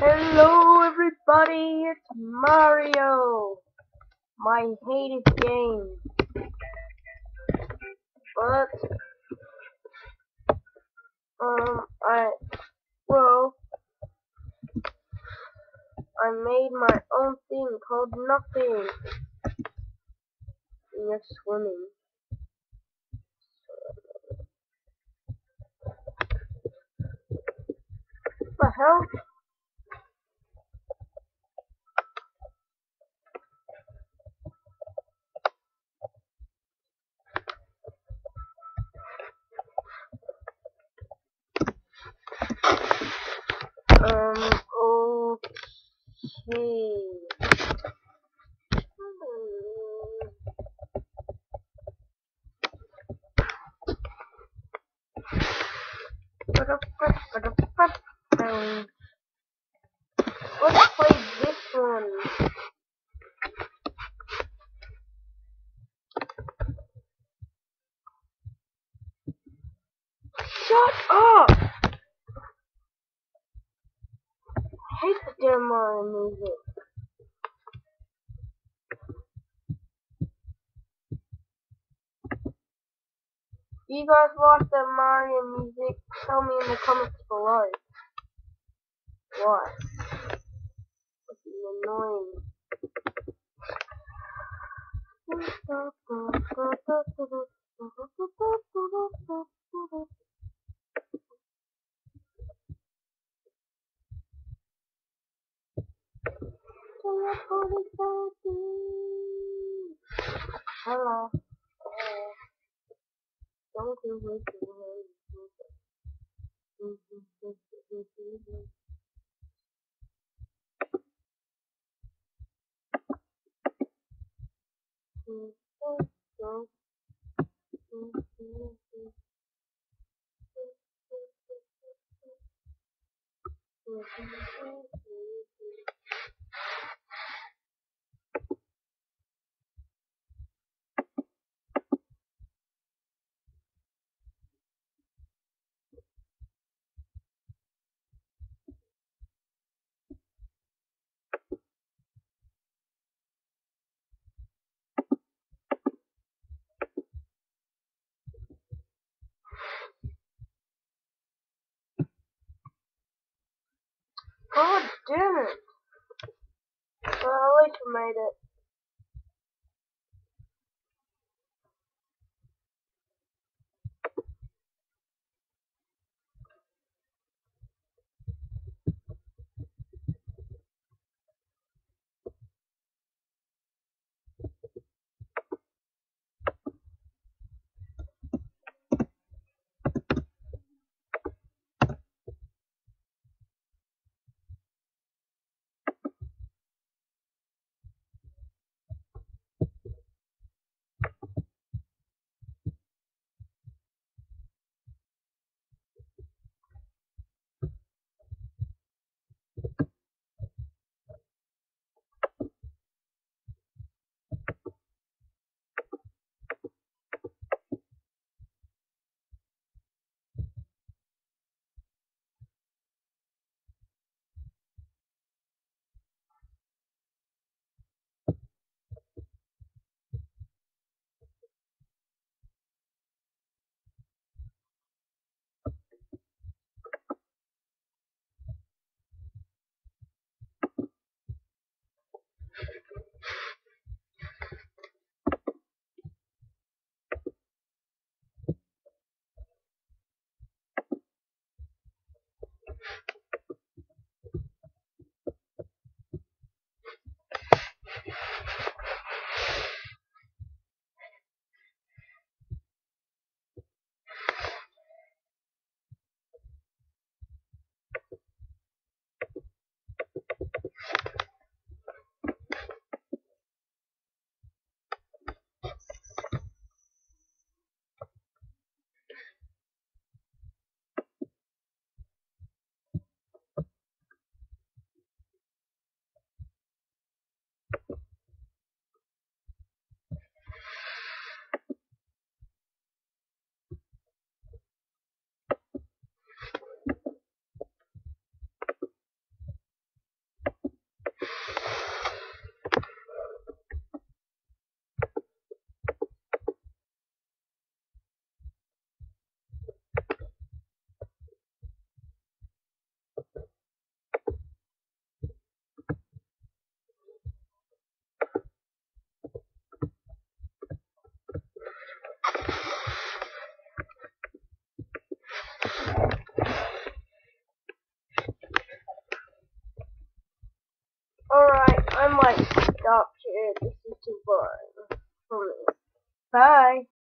Hello everybody, it's Mario! My hated game. But, um, I, well, I made my own thing called Nothing. And you're swimming. What the hell? Let's play this one. Shut up! I hate the damn Mario music. You guys watch the Mario music? Tell me in the comments below. What? This is annoying. Hello. Me. God damn it! Well, least we made it. Bye.